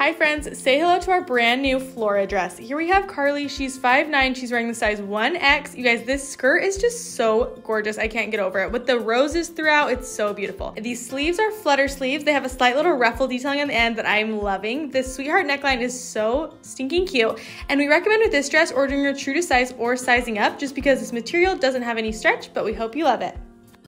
Hi friends, say hello to our brand new Flora dress. Here we have Carly, she's 5'9", she's wearing the size 1X. You guys, this skirt is just so gorgeous, I can't get over it. With the roses throughout, it's so beautiful. These sleeves are flutter sleeves. They have a slight little ruffle detailing on the end that I'm loving. This sweetheart neckline is so stinking cute. And we recommend with this dress ordering your true to size or sizing up just because this material doesn't have any stretch, but we hope you love it.